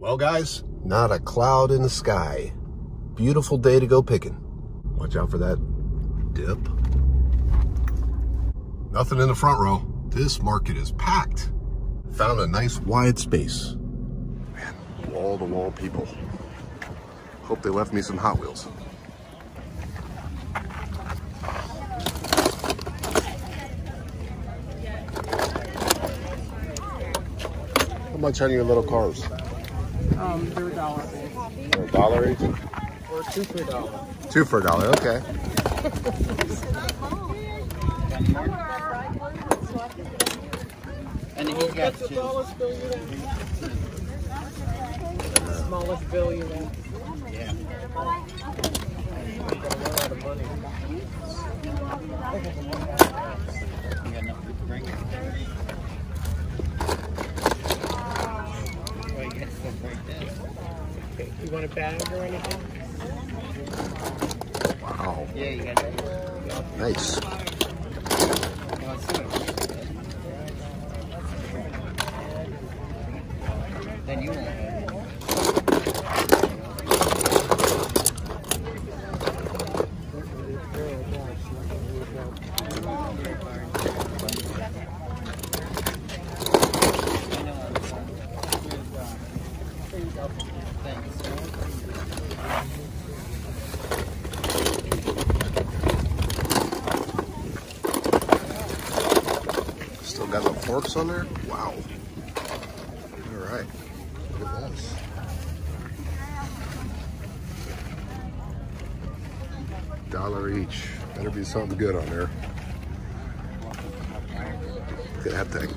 Well, guys, not a cloud in the sky. Beautiful day to go picking. Watch out for that dip. Nothing in the front row. This market is packed. Found a nice wide space. Man, wall to wall people. Hope they left me some Hot Wheels. How much on your little cars? Um, they're a dollar. A dollar each? Or two for a dollar. Two for a dollar, okay. And he's got two. Smallest bill you have. Smallest bill you have. Yeah. You got enough to drink? Well, you got some right there. You want a bag or anything? Wow, Yeah, you got it. nice. On there? Wow. All right. Look at this. Dollar each. Better be something good on there. Look at that thing.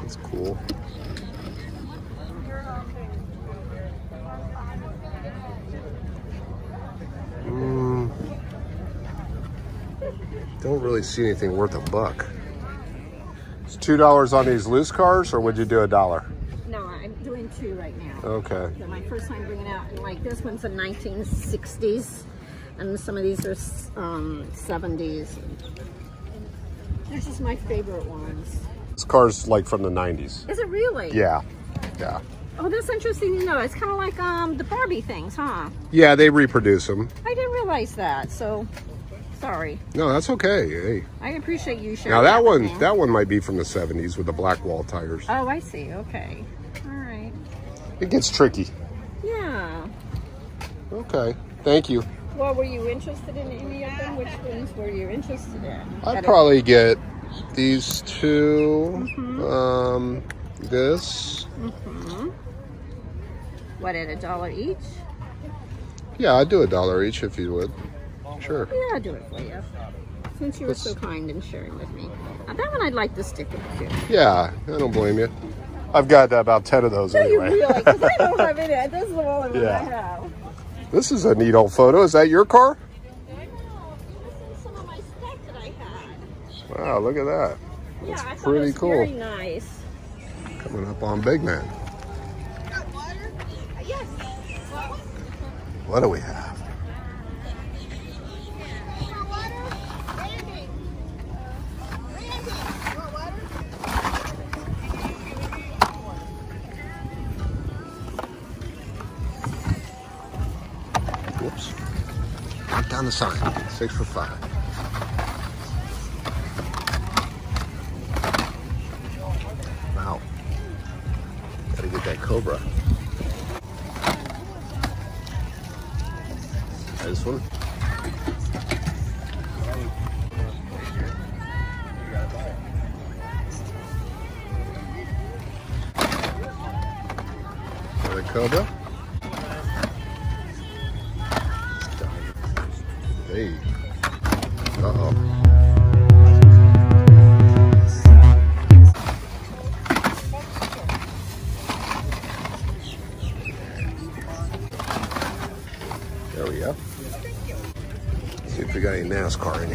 That's cool. Mm, don't really see anything worth a buck. It's two dollars on these loose cars, or would you do a dollar? No, I'm doing two right now. Okay. They're my first time bringing out, and like this one's a 1960s, and some of these are um, 70s. They're just my favorite ones. This car's like from the '90s. Is it really? Yeah, yeah, Oh, that's interesting to know. It's kind of like um, the Barbie things, huh? yeah. They reproduce them. I didn't realize that. So, sorry. No, that's okay. Hey, I appreciate you sharing. now that with one, that one might be from the '70s with the black wall tires. Oh, I see. Okay. All right. It gets tricky. Yeah. Okay, thank you. Well, were you interested in any of them? Which ones were you interested in? I'd probably get these 2 Mm-hmm. Um, this. What at a dollar each? Yeah, I'd do a dollar each if you would. Sure. Yeah, I'll do it for you. Since you were so kind in sharing with me. Now, that one I'd like to stick with you. Yeah, I don't blame you. I've got about 10 of those Do you anyway. really? Because I don't have any. This is the only one Yeah. I have. This is a neat old photo. Is that your car? I know. This is some of my stuff that I had. Wow, look at that. Yeah, I thought pretty it was cool. very nice. Coming up on Big Man. Yes. What do we have? Down the sign. Six for five. Wow. Gotta get that Cobra. This one. Cobra. Hey. Uh-oh. There we go. See if we got any NASCAR in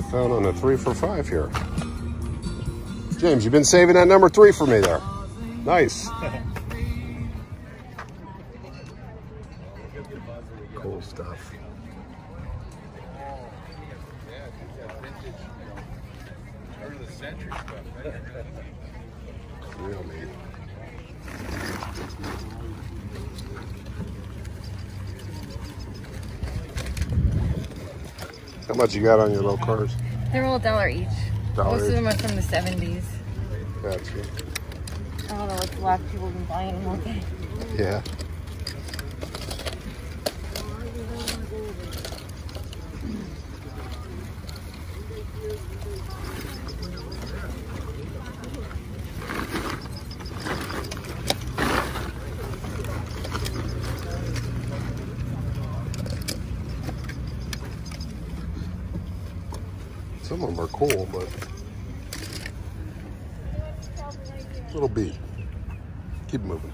I found on a three for five here. James, you've been saving that number three for me there. Nice. cool stuff. Real neat. How much you got on your little cars? They're all a dollar each. Dollar Most each? of them are from the 70s. Gotcha. I don't know what black people have been buying them all day. Yeah. Some of them are cool, but little B. Keep moving.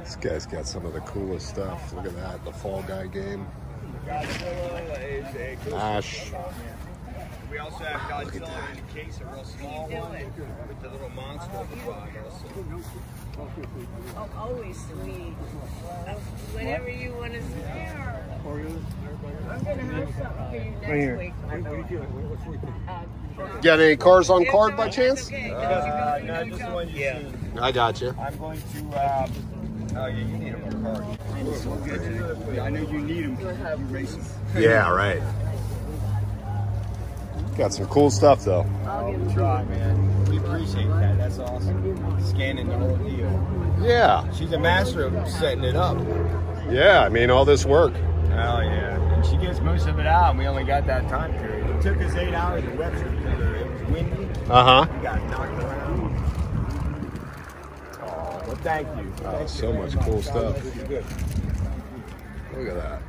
This guy's got some of the coolest stuff. Look at that, the Fall Guy game. Ash. We also have Godzilla in the case, a real small one with the little monster on the front. Oh, always sweet. Whatever you want to say. I'm gonna have something for you next week. Uh, Got any cars on card by chance? Uh, no, just the one you Yeah. I got you. I'm going to, um, oh yeah, you need them on card. We'll, we'll get you the for. I know you need them. You race them. Yeah, right. Got some cool stuff though. Try, man. We appreciate that. That's awesome. Scanning the whole deal. Yeah, She's a master of setting it up. yeah. I mean, all this work. Oh yeah, and she gets most of it out, and we only got that time period. It took us eight hours in Webster because it was windy. Uh huh. We got knocked around. Thank you. Oh, so much cool stuff. Look at that.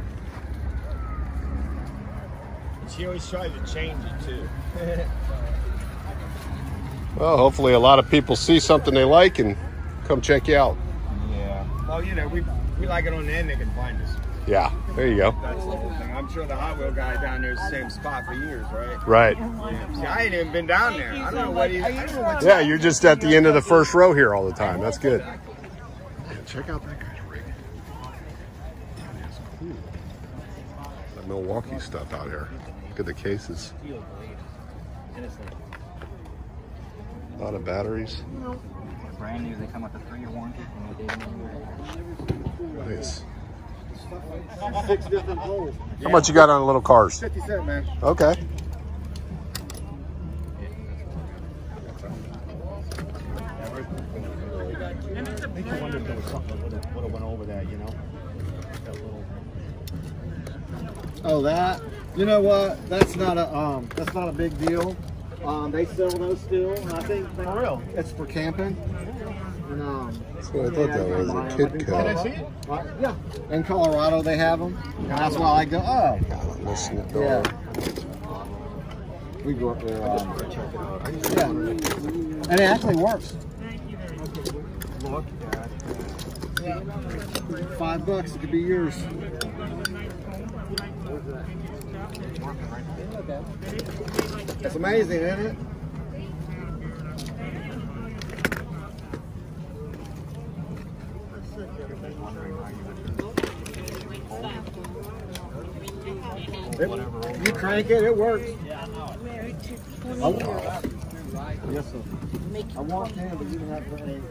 She always tries to change it too. Well, hopefully, a lot of people see something they like and come check you out. Yeah. Well, you know, we we like it on the end. They can find us. Yeah, there you go. That's the whole thing. I'm sure the Hot Wheel guy down there is the same spot for years, right? Right. Yeah. See, I ain't even been down there. I don't know what he. I know. Yeah, you're just at the end of the first row here all the time. That's good. check out that guy's rig. That is cool. That Milwaukee stuff out here. Look at the cases. A lot of batteries. Brand new, they come with a three-year warranty. and they did Nice. Six different holes. How much you got on the little cars? Fifty cent, man. Okay. Makes you wonder if there was something that would have, would have went over that, you know? That little. Oh, that? You know what? That's not a um. That's not a big deal. Um, they sell those still, I think for real, it's for camping. And, um, That's what I thought that was, a Kid Cup. uh, yeah, in Colorado they have them, and that's why I go. Oh, Listen to yeah. dog. We go up there. Um, yeah, and it actually works. Five bucks, it could be yours. It's amazing, isn't it? Crank it, it works. I want, yes, sir. I want to, but you don't have to.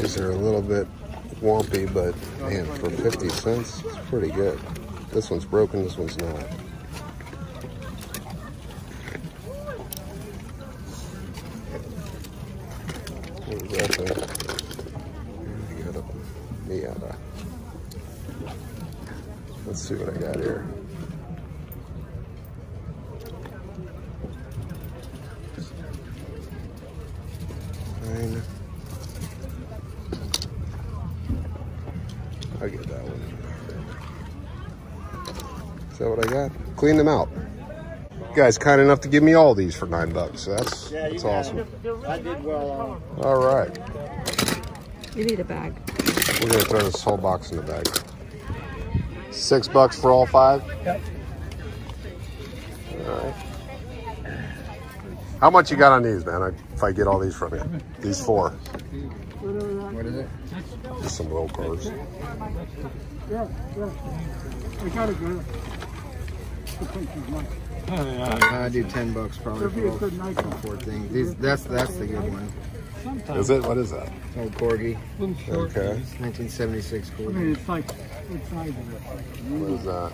These are a little bit wompy, but man, for 50 cents, it's pretty good. This one's broken, this one's not. What is that thing? Miata. Uh, let's see what I got here. Fine. I'll get that one. Is that what I got? Clean them out. You guys kind enough to give me all these for nine bucks. That's Yeah, you awesome. it. I did well on All right. You need a bag. We're gonna throw this whole box in the bag. Six bucks for all five? Yep. All right. How much you got on these, man? I- If I get all these from you, these four, What is it? just some little cars. Yeah, yeah. I got it, girl. The picture's nice. I do ten bucks probably for a all four things. These, that's that's the good one. Is it? What is that? Old corgi, Little short. Okay. 1976 corgi. I mean, corgi. it's like, what size is it? What is that?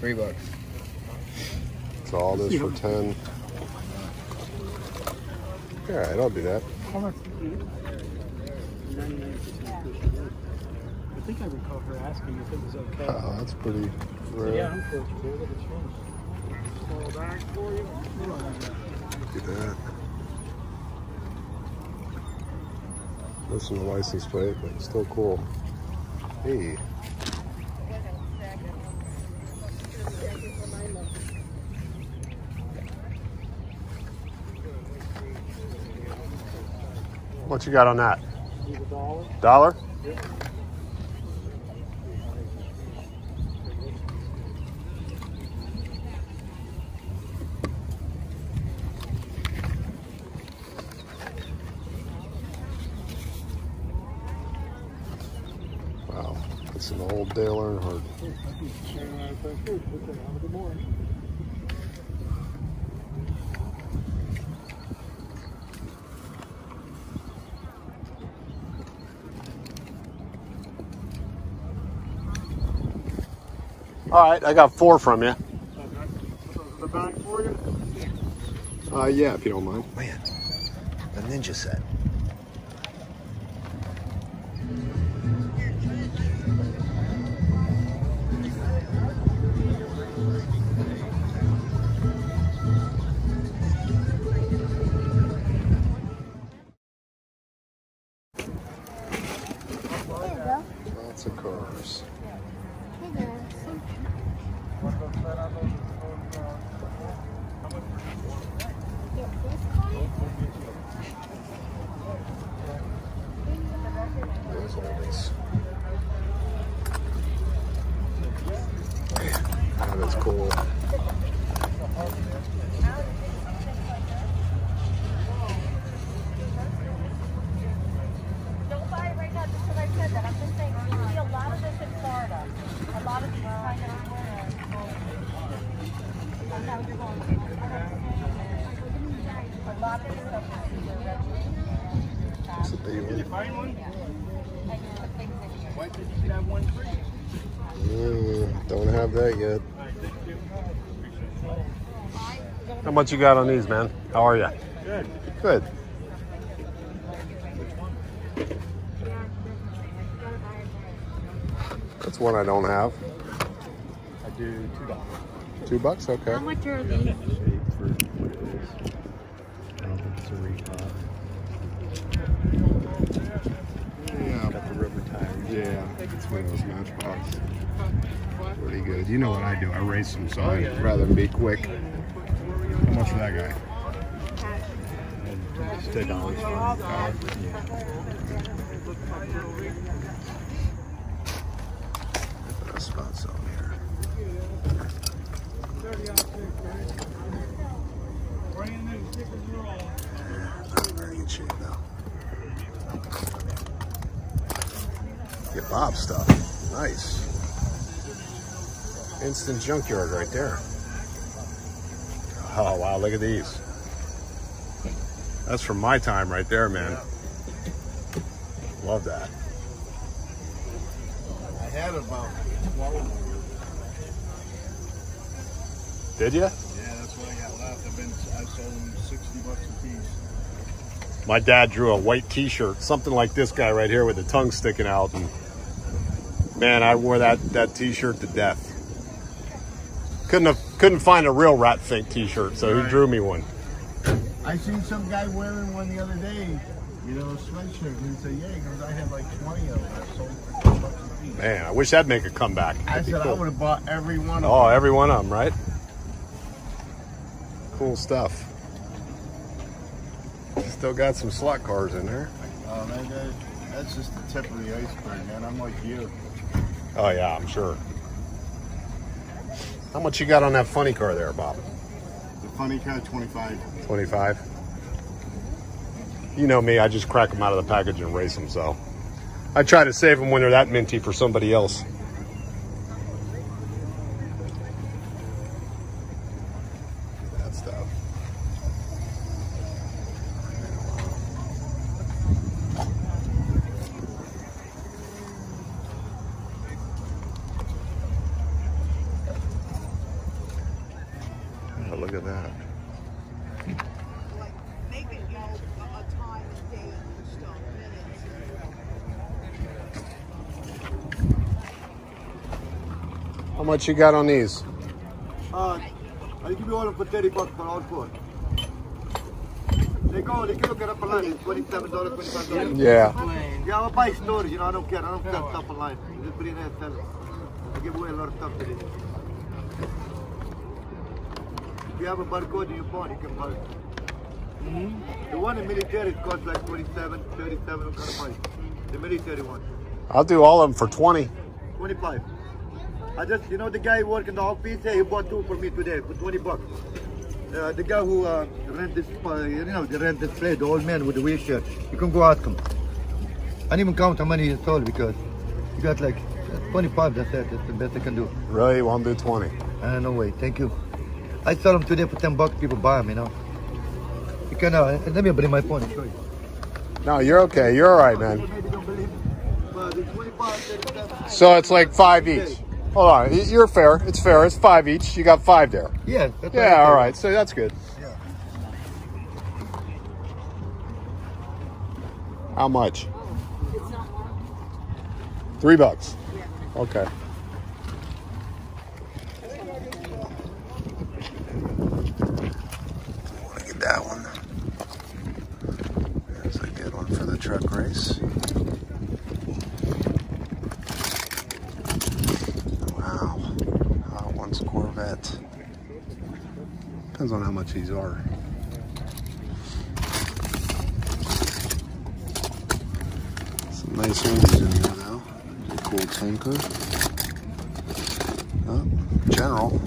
Three bucks. So all this for ten. All right, I'll do that. How much? I think I recall her asking if it was okay. Oh, that's pretty Yeah, rare. unfortunately, look at yours. Small bag for you. You don't that. Do that. The license plate, but it's still cool. Hey. What you got on that? Dollar? Dollar? Wow, it's an old Dale Earnhardt. Good morning. All right, I got four from you. The bag for you? Uh, yeah, if you don't mind. Man, the ninja set. Oldies. That is cool. Don't buy it right now just because I said that. I'm just saying, you see a lot of this in Florida. A lot of these kind of. Now you're going. A lot of this stuff It's a big one. Why did you have one free? Mm, don't have that yet. How much you got on these, man? How are you? Good. Good. That's one I don't have. I do two dollars. Two bucks? Okay. How much are these? Shape for what it is. I don't think it's a repot. Yeah. Got the rubber tires. Yeah. It's one of those matchbox. Pretty good. You know what I do? I race them, so I'd rather be quick. How much for that guy? And ten dollars for a car. Yeah. Got spots on here. Not in very good shape though. Get Bob stuff. Nice. Instant junkyard right there. Oh wow, look at these. That's from my time right there, man. Love that. I had about 12 Did you? Yeah, that's what I got left. I've been, I sold them 60 bucks a piece. My dad drew a white T-shirt, something like this guy right here with the tongue sticking out, and Man, I wore that that T-shirt to death. Couldn't have couldn't find a real Rat Fink T-shirt, so he drew me one. I seen some guy wearing one the other day, you know, a sweatshirt. And he said, yeah, goes, I had like 20 of them. I sold for bucks a piece. Man, I wish that'd make a comeback. I That'd be said, I would have bought every one of Oh, them. every one of them, right? Cool stuff. Still got some slot cars in there. Oh, man, that, that's just the tip of the iceberg, man. I'm like you. Oh yeah, I'm sure. How much you got on that funny car there, Bob? The funny car, 25. 25. You know me, I just crack them out of the package and race them, so. I try to save them when they're that minty for somebody else. That stuff. Oh, look at that. Make it, you know, a a time and date and stuff, minutes. How much you got on these? Uh, I'll give you all for 30 bucks for all four. They go, they can look it up online. It's $27, $25. Yeah. Yeah, I'll buy stores, you know, I don't care. I don't sell stuff online. Just bring it and sell it. I give away a lot of stuff today. If you have a barcode in your phone, you can buy it. The one in military costs like 27, 37, what kind of price? The military one. I'll do all of them for 20. 25. I just, you know, the guy working in the office, hey, he bought two for me today for 20 bucks. Uh, the guy who uh, rent this, uh, you know, they rent this place, the old man with the wheelchair. You can go ask him. I didn't even count how many he sold because he got like uh, 25, that's it. That's the best I can do. Really? You won't do 20? Uh, no way, thank you. I sell them today for 10 bucks, people buy them, you know. You can, uh, let me bring my phone and show you. No, you're okay. You're all right, man. Maybe don't believe me. But it's 25, 37. So it's like five each. Hold on. You're fair. It's fair. It's five each. You got five there. Yeah, that's Yeah, All right. So that's good. Yeah. How much? Three bucks. Okay. Want to get that one? There's a good one for the truck race. Wow. Hot Ones Corvette. Depends on how much these are. Some nice ones in here though. A cool tanker. Oh, general.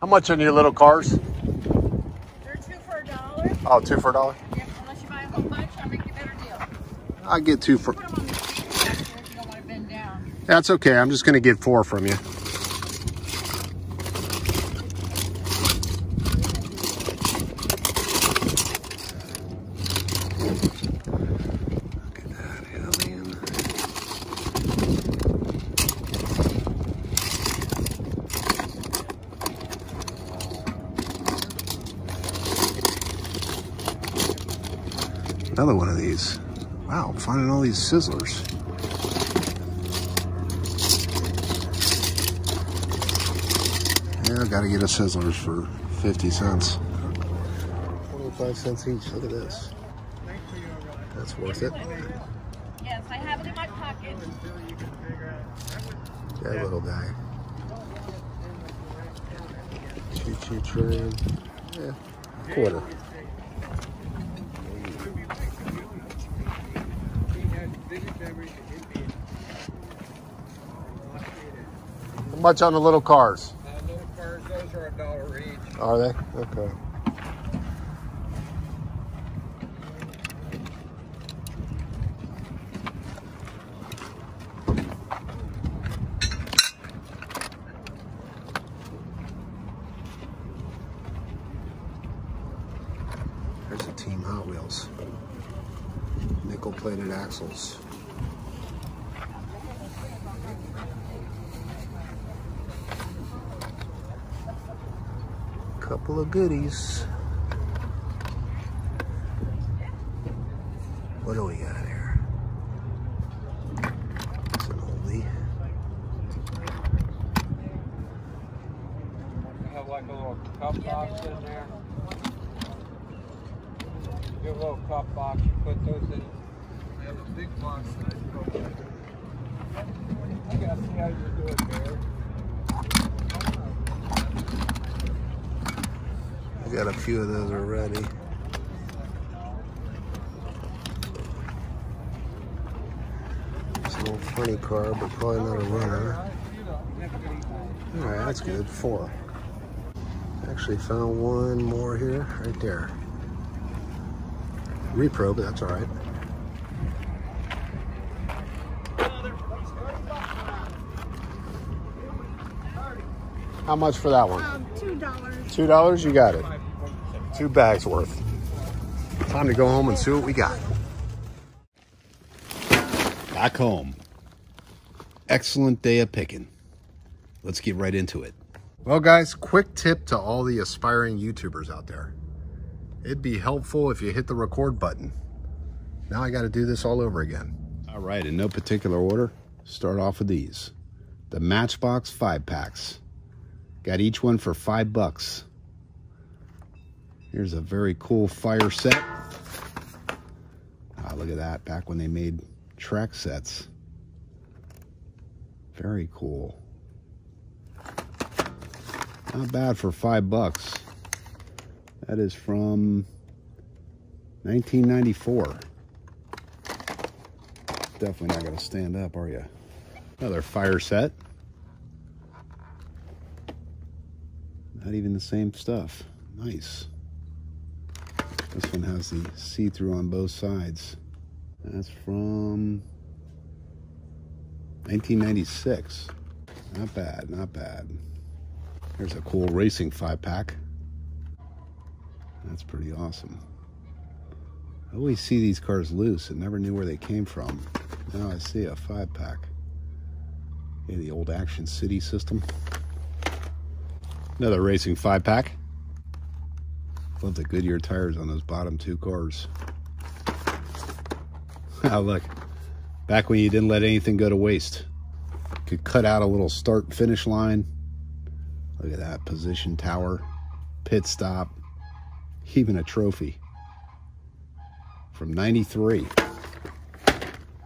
How much on your little cars? They're two for a dollar. Oh, two for a dollar. Yep, unless you buy a whole bunch, I'll make you a better deal. I get two for. Put them on the if you don't want to bend down. That's okay. I'm just gonna get four from you. Another one of these. Wow, I'm finding all these sizzlers. Yeah, I gotta get a Sizzlers for 50 cents. 25 cents each. Look at this. That's worth it. Yes, I have it in my pocket. That little guy. Choo choo train. Yeah, quarter. How much on the little cars? Uh, little cars, those are a dollar each. Are they? Okay. There's a Team Hot Wheels. Nickel plated axles. Couple of goodies. What do we got here? It's an oldie. have like a little cup box in there. Your little cup box, you put those in. We have a big box that I throw in. I gotta see how you do it there. I got a few of those already. It's a little funny car, but probably not a runner. All right, that's good. Four. Actually found one more here, right there. Repro, but that's all right. How much for that one? Um, two dollars. Two dollars, you got it. Two bags worth. Time to go home and see what we got. Back home. Excellent day of picking. Let's get right into it. Well, guys, quick tip to all the aspiring YouTubers out there. It'd be helpful if you hit the record button. Now I got to do this all over again. All right, in no particular order, start off with these. The Matchbox 5 packs. Got each one for five bucks. Here's a very cool fire set. Ah, look at that, back when they made track sets. Very cool. Not bad for five bucks. That is from 1994. Definitely not to stand up, are you? Another fire set. Not even the same stuff. Nice. This one has the see-through on both sides. That's from 1996. Not bad, not bad. There's a cool racing five pack. That's pretty awesome. I always see these cars loose and never knew where they came from. Now I see a five pack. Yeah, the old Action City system. Another racing five pack. Love the Goodyear tires on those bottom two cars. oh, look. Back when you didn't let anything go to waste. Could cut out a little start finish line. Look at that position tower, pit stop, even a trophy from 93.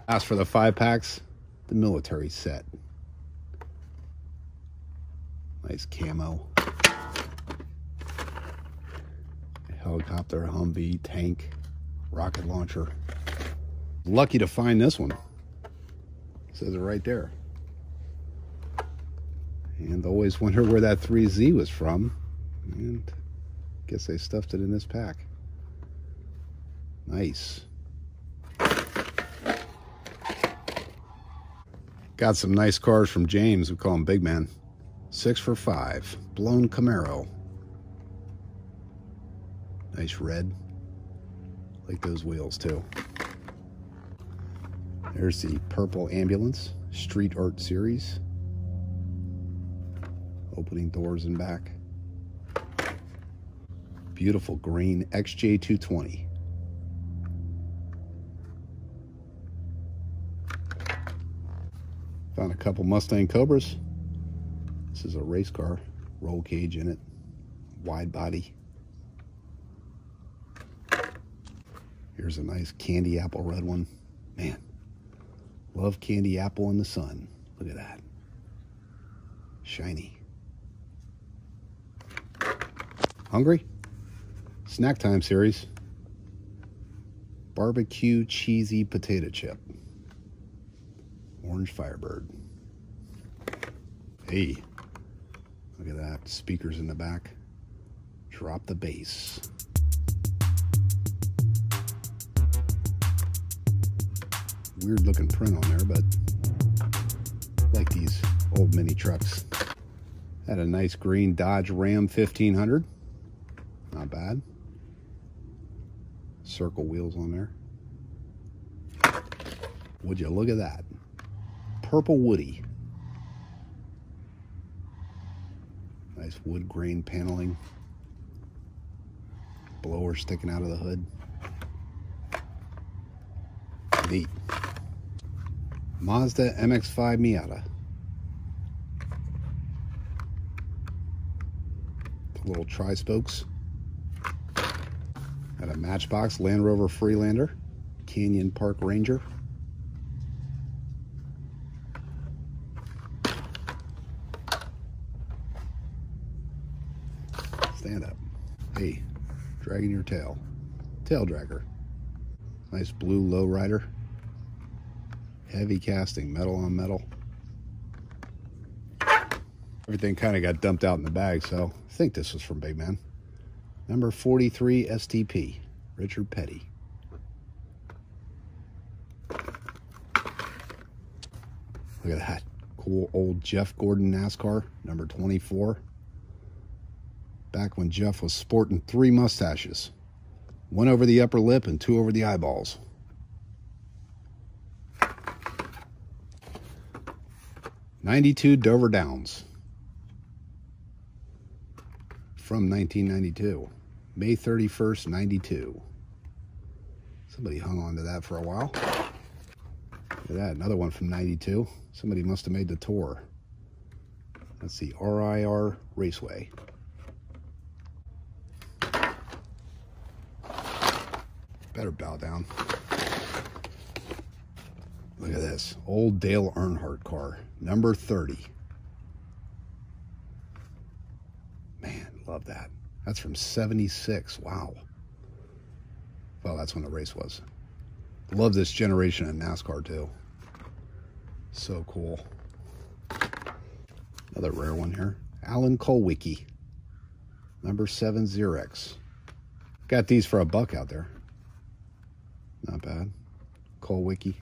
As for the five packs, the military set. Nice camo. Helicopter, Humvee, tank, rocket launcher. Lucky to find this one. says it right there. And always wonder where that 3Z was from. And guess they stuffed it in this pack. Nice. Got some nice cars from James. We call him Big Man. Six for five. Blown Camaro. Nice red. Like those wheels too. There's the purple ambulance. Street Art Series. Opening doors and back. Beautiful green XJ220. Found a couple Mustang Cobras. This is a race car, roll cage in it, wide body. Here's a nice candy apple red one. Man, love candy apple in the sun. Look at that. Shiny. Hungry? Snack time series. Barbecue cheesy potato chip. Orange Firebird. Hey, look at that. Speakers in the back. Drop the bass. Weird looking print on there, but like these old mini trucks. Had a nice green Dodge Ram 1500. Not bad. Circle wheels on there. Would you look at that? Purple Woody. Nice wood grain paneling. Blower sticking out of the hood. Neat. Mazda MX-5 Miata. The little tri-spokes. Got a Matchbox Land Rover Freelander. Canyon Park Ranger. Stand up. Hey, dragging your tail. Tail dragger. Nice blue lowrider. Heavy casting, metal on metal. Everything kind of got dumped out in the bag, so I think this was from Big Man. Number 43 STP, Richard Petty. Look at that. Cool old Jeff Gordon NASCAR, number 24. Back when Jeff was sporting three mustaches. One over the upper lip and two over the eyeballs. Ninety-two Dover Downs from 1992, May 31st, 92. Somebody hung on to that for a while. Look at that, another one from 92. Somebody must have made the tour. That's the RIR Raceway. Better bow down. Look at this. Old Dale Earnhardt car. Number 30. Man, love that. That's from 76. Wow. Well, that's when the race was. Love this generation of NASCAR too. So cool. Another rare one here. Alan Kulwicki. Number 7 Xerox. Got these for a buck out there. Not bad. Kulwicki.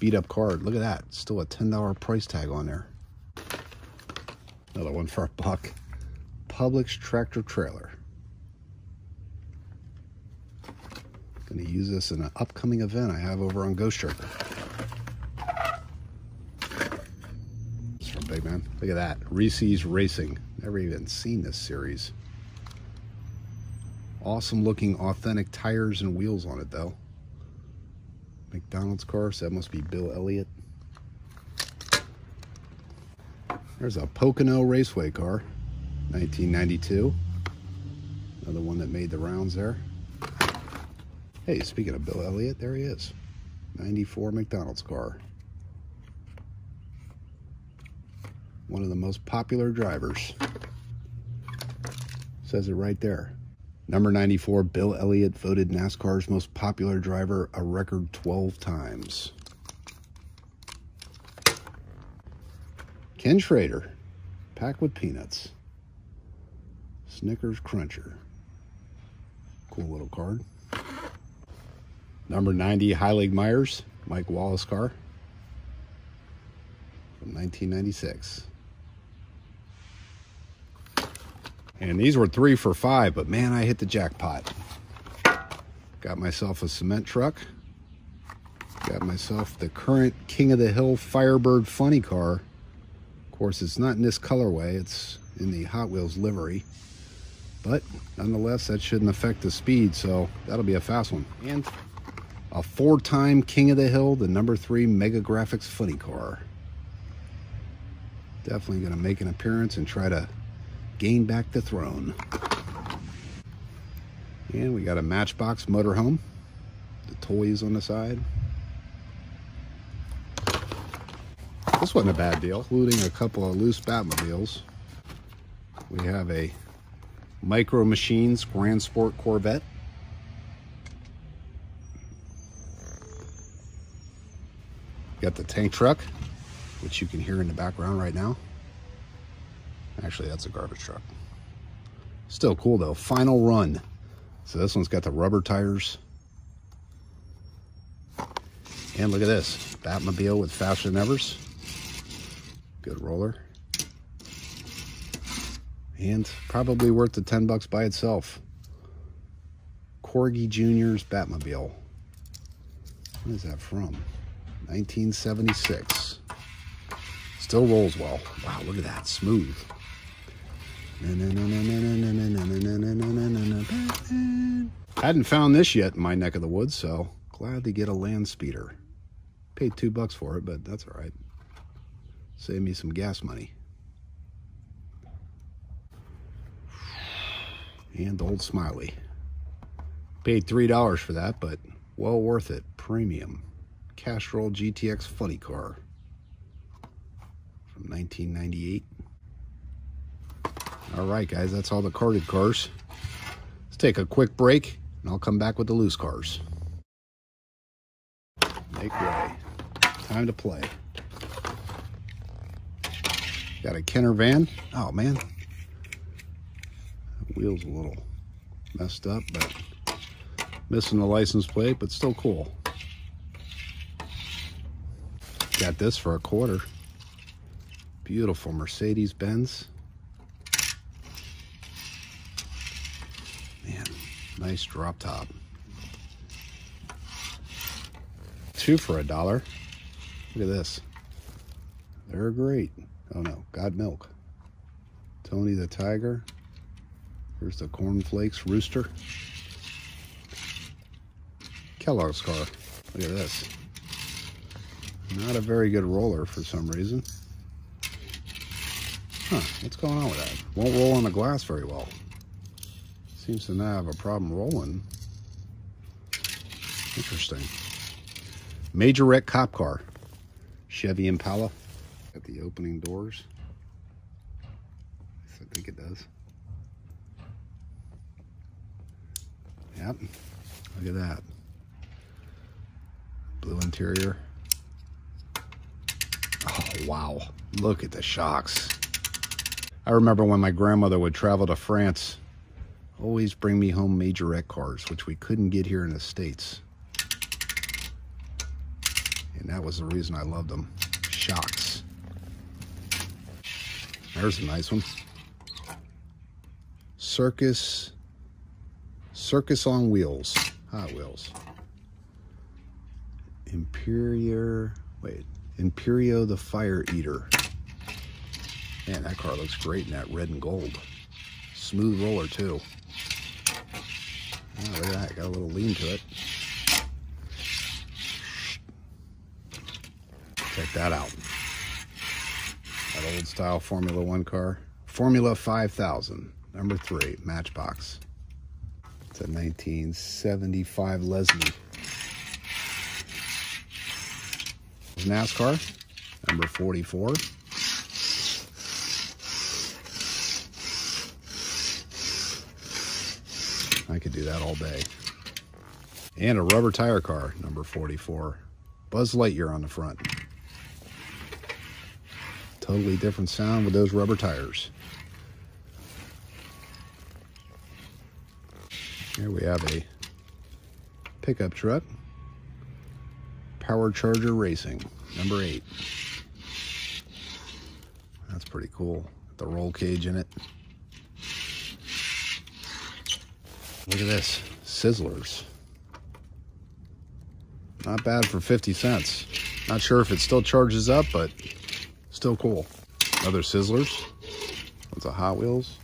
Beat up card. Look at that. Still a $10 price tag on there. Another one for a buck. Publix tractor trailer. To use this in an upcoming event I have over on Ghost Sharker. It's from Big Man. Look at that. Reese's Racing. Never even seen this series. Awesome looking authentic tires and wheels on it though. McDonald's car, so that must be Bill Elliott. There's a Pocono Raceway car, 1992. Another one that made the rounds there. Hey, speaking of Bill Elliott, there he is. 94 McDonald's car. One of the most popular drivers. Says it right there. Number 94, Bill Elliott voted NASCAR's most popular driver a record 12 times. Ken Schrader, packed with peanuts. Snickers Cruncher. Cool little card. Number 90, Heilig-Meyers, Mike Wallace car. From 1996. And these were three for five, but man, I hit the jackpot. Got myself a cement truck. Got myself the current King of the Hill Firebird funny car. Of course, it's not in this colorway. It's in the Hot Wheels livery. But nonetheless, that shouldn't affect the speed, so that'll be a fast one. And a four-time King of the Hill, the number three Mega Graphics funny car. Definitely going to make an appearance and try to gain back the throne. And we got a Matchbox motorhome. The toys on the side. This wasn't a bad deal, including a couple of loose Batmobiles. We have a Micro Machines Grand Sport Corvette. Got the tank truck, which you can hear in the background right now. Actually, that's a garbage truck. Still cool though. Final run. So this one's got the rubber tires. And look at this. Batmobile with faster than evers. Good roller. And probably worth the 10 bucks by itself. Corgi Jr.'s Batmobile. What is that from? 1976. Still rolls well. Wow, look at that. Smooth. Hadn't found this yet in my neck of the woods, so glad to get a land speeder. Paid two bucks for it, but that's all right. Save me some gas money. And Old Smiley. Paid $3 for that, but well worth it. Premium. Castrol GTX Funny Car. From 1998. All right, guys, that's all the carded cars. Let's take a quick break, and I'll come back with the loose cars. Make way. Time to play. Got a Kenner van. Oh, man. Wheel's a little messed up, but missing the license plate, but still cool. Got this for a quarter. Beautiful Mercedes-Benz. Man, nice drop top. Two for a dollar. Look at this. They're great. Oh no, Got Milk. Tony the Tiger. Here's the Cornflakes Rooster. Kellogg's car. Look at this. Not a very good roller for some reason. Huh, what's going on with that? Won't roll on the glass very well. Seems to not have a problem rolling. Interesting. Majorette cop car. Chevy Impala. Got the opening doors. I think it does. Yep. Look at that. Blue interior. Oh, wow. Look at the shocks. I remember when my grandmother would travel to France, always bring me home major majorette cars, which we couldn't get here in the States. And that was the reason I loved them. Shocks. There's a nice one. Circus. Circus on wheels. Hot Wheels. Imperior. Wait. Imperio the Fire Eater. Man, that car looks great in that red and gold. Smooth roller, too. Oh, look at that. Got a little lean to it. Check that out. That old style Formula One car. Formula 5000, number three, Matchbox. It's a 1975 Lesney. NASCAR, number 44. Could do that all day. And a rubber tire car, number 44. Buzz Lightyear on the front. Totally different sound with those rubber tires. Here we have a pickup truck. Power Charger Racing, number eight. That's pretty cool. The roll cage in it. Look at this. Sizzlers. Not bad for 50 cents. Not sure if it still charges up, but still cool. Other Sizzlers. That's a Hot Wheels.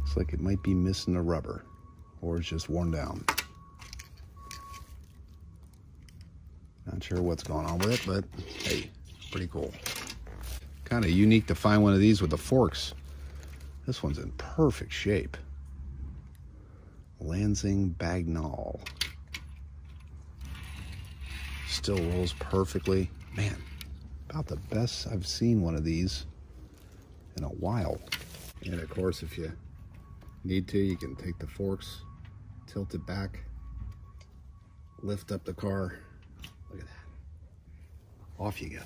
Looks like it might be missing a rubber. Or it's just worn down. Not sure what's going on with it, but hey, pretty cool. Kind of unique to find one of these with the forks. This one's in perfect shape. Lansing Bagnall. Still rolls perfectly. Man, about the best I've seen one of these in a while. And of course, if you need to, you can take the forks, tilt it back, lift up the car. Look at that. Off you go.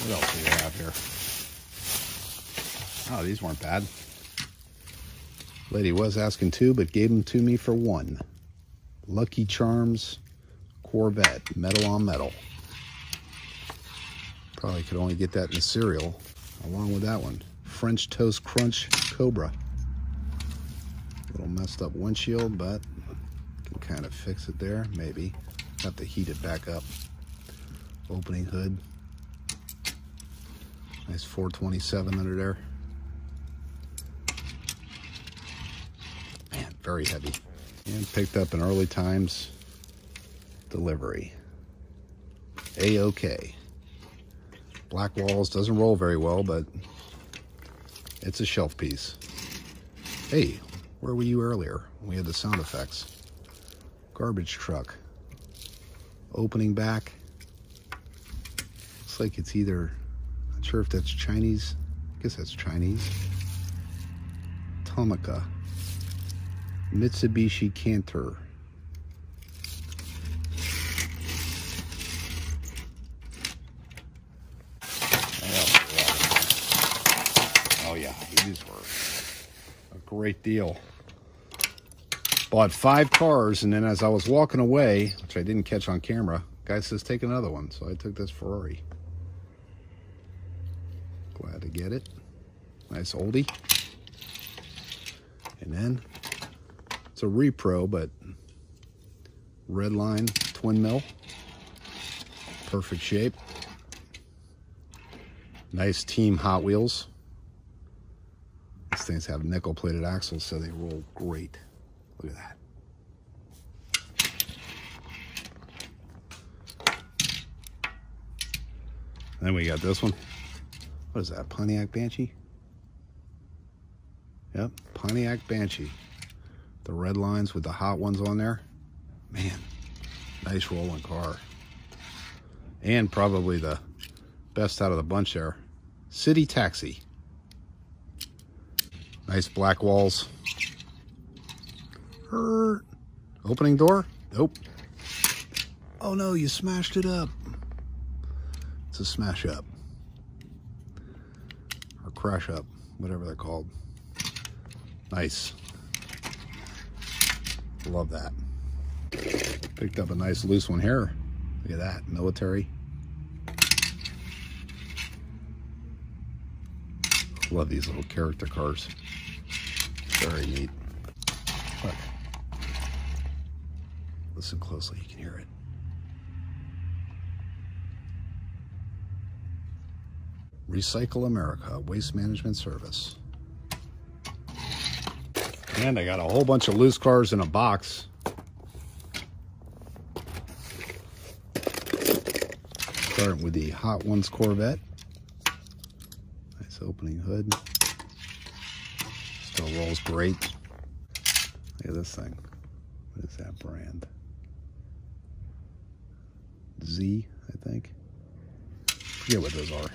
What else do you have here? Oh, these weren't bad. Lady was asking two, but gave them to me for one. Lucky Charms Corvette, metal on metal. Probably could only get that in the cereal along with that one. French Toast Crunch Cobra. Little messed up windshield, but can kind of fix it there, maybe. Have to heat it back up. Opening hood. Nice 427 under there. Man, very heavy. And picked up an early times delivery. A-OK. Black Walls doesn't roll very well, but it's a shelf piece. Hey, where were you earlier? We had the sound effects. Garbage truck. Opening back. Looks like it's either, not sure if that's Chinese. I guess that's Chinese. Tomica. Mitsubishi Canter. Oh, oh yeah, these were a great deal. Bought five cars, and then as I was walking away, which I didn't catch on camera, guy says take another one. So I took this Ferrari. Glad to get it. Nice oldie. And then it's a repro, but red line twin mill. Perfect shape. Nice team Hot Wheels. These things have nickel plated axles, so they roll great. Look at that. Then we got this one. What is that? Pontiac Banshee? Yep, Pontiac Banshee. The red lines with the hot ones on there. Man, nice rolling car. And probably the best out of the bunch there. City Taxi. Nice black walls. Er, opening door? Nope. Oh no, you smashed it up. It's a smash up. Or crash up, whatever they're called. Nice. Love that. Picked up a nice loose one here. Look at that, military. Love these little character cars. Very neat. Look. Listen closely, you can hear it. Recycle America, Waste Management Service. And I got a whole bunch of loose cars in a box. Starting with the Hot Ones Corvette. Nice opening hood. Still rolls great. Look at this thing. What is that brand? Z, I think. Forget what those are.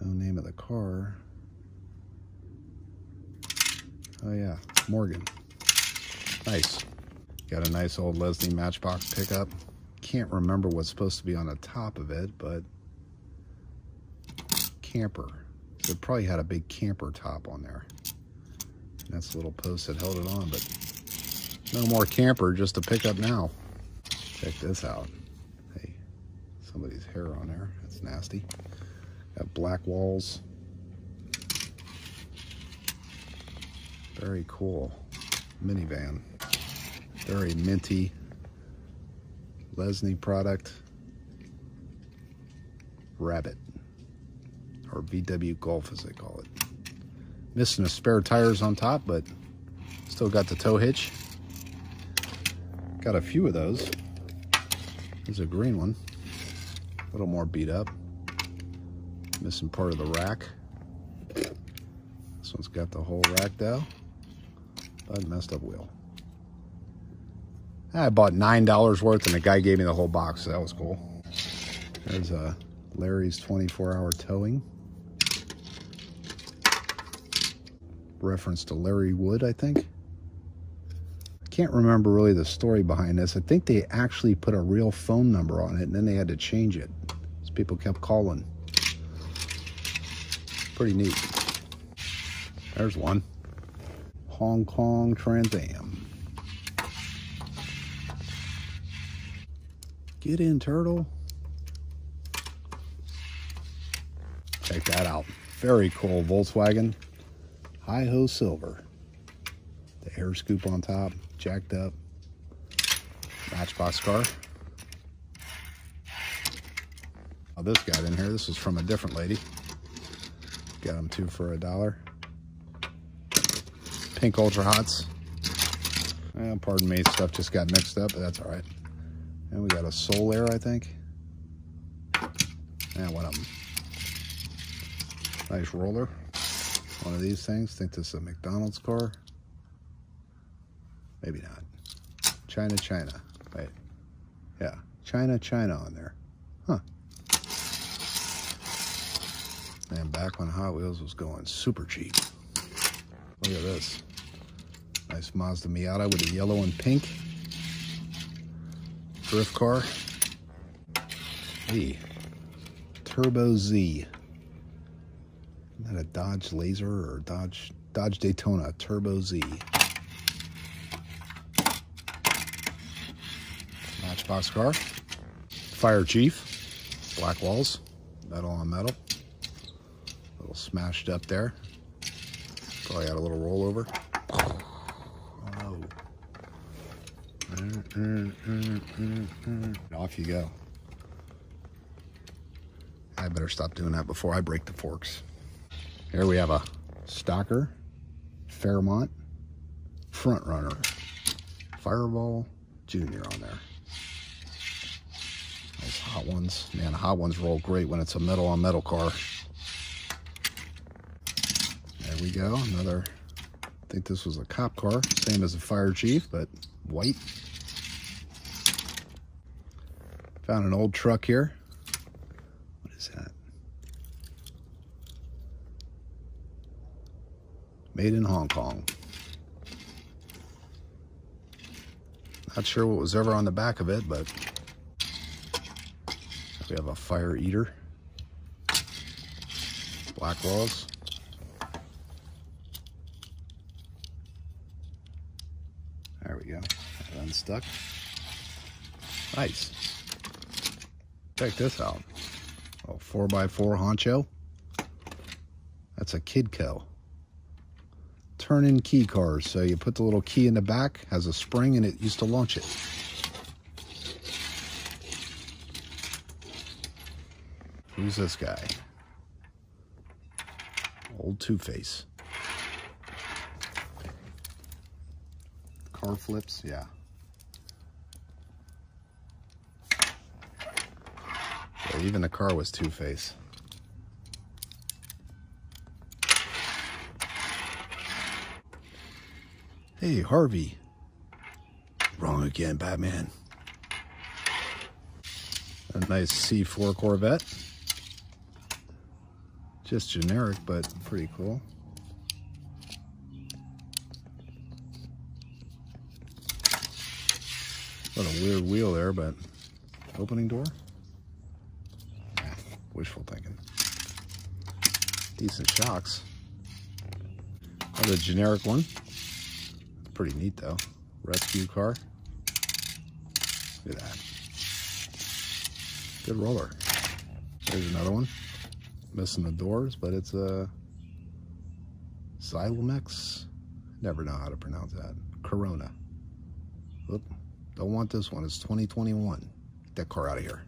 No name of the car. Oh yeah, Morgan. Nice. Got a nice old Lesney Matchbox pickup. Can't remember what's supposed to be on the top of it, but camper. So it probably had a big camper top on there. That's a little post that held it on, but no more camper, just a pickup now. Check this out. Hey, somebody's hair on there. That's nasty. Got black walls. Very cool. Minivan. Very minty. Lesney product. Rabbit. Or VW Golf as they call it. Missing the spare tires on top, but still got the tow hitch. Got a few of those. There's a green one. A little more beat up. Missing part of the rack. This one's got the whole rack though. But messed up wheel. I bought $9 worth and the guy gave me the whole box, so that was cool. There's uh, Larry's 24 hour towing. Reference to Larry Wood, I think. I can't remember really the story behind this. I think they actually put a real phone number on it and then they had to change it. Because people kept calling. Pretty neat. There's one. Hong Kong Trans Am. Get in, turtle. Check that out. Very cool Volkswagen. Hi-Ho Silver. The air scoop on top, jacked up. Matchbox car. Oh, this got in here. This is from a different lady. Got them two for a dollar. Pink Ultra Hots. Pardon me, stuff just got mixed up, but that's all right. And we got a Sol-Aire, I think. And one of them. Nice roller. One of these things. think this is a McDonald's car. Maybe not. China, China. Wait. Yeah. China, China on there. Huh. Man, back when Hot Wheels was going super cheap. Look at this. Nice Mazda Miata with a yellow and pink. Drift car. Hey. Turbo Z. Isn't that a Dodge Laser or Dodge Dodge Daytona Turbo Z? Matchbox car. Fire Chief. Black walls. Metal on metal. A little smashed up there. Probably had a little rollover. Oh. Mm, mm, mm, mm, mm. Off you go. I better stop doing that before I break the forks. Here we have a Stalker, Fairmont, Front Runner, Fireball Junior on there. Nice hot ones. Man, hot ones roll great when it's a metal on metal car. There we go. Another, I think this was a cop car. Same as the Fire Chief, but white. Found an old truck here. What is that? Made in Hong Kong. Not sure what was ever on the back of it, but we have a fire eater. Black walls. There we go. Unstuck. Nice. Check this out. Oh, 4x4 honcho. That's a Kidco. Turn-in key cars. So you put the little key in the back, has a spring, and it used to launch it. Who's this guy? Old Two-Face. Car flips, yeah. Even the car was Two-Face. Hey, Harvey. Wrong again, Batman. A nice C4 Corvette. Just generic, but pretty cool. What a weird wheel there, but opening door? Wishful thinking. Decent shocks. Another generic one. Pretty neat though. Rescue car. Look at that. Good roller. There's another one missing the doors, but it's a Xylomex. Never know how to pronounce that. Corona. Oop, don't want this one. It's 2021. Get that car out of here.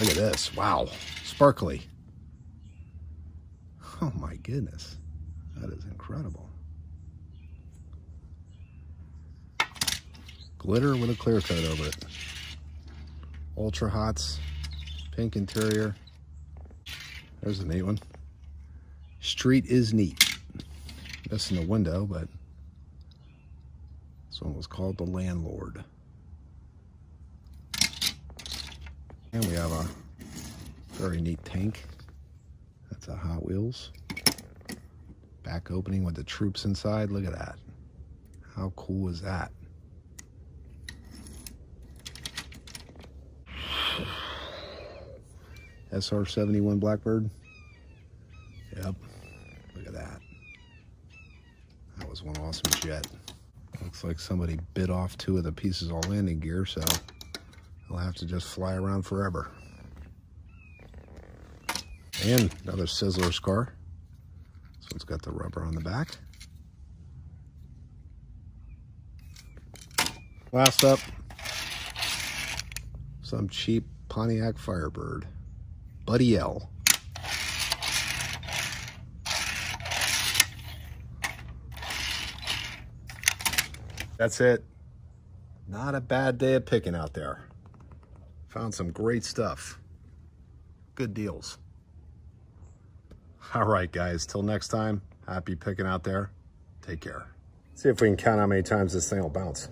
Look at this. Wow. Sparkly. Oh my goodness. That is incredible. Glitter with a clear coat over it. Ultra Hots. Pink interior. There's a neat one. Street is neat. Missing the window, but this one was called The Landlord. And we have a very neat tank. That's a Hot Wheels. Back opening with the troops inside. Look at that. How cool is that? SR-71 Blackbird. Yep. Look at that. That was one awesome jet. Looks like somebody bit off two of the pieces of landing gear, so I'll have to just fly around forever. And another Sizzler's car. This one's got the rubber on the back. Last up, some cheap Pontiac Firebird. Buddy L. That's it. Not a bad day of picking out there. Found some great stuff. Good deals. All right, guys. Till next time, happy picking out there. Take care. See if we can count how many times this thing will bounce.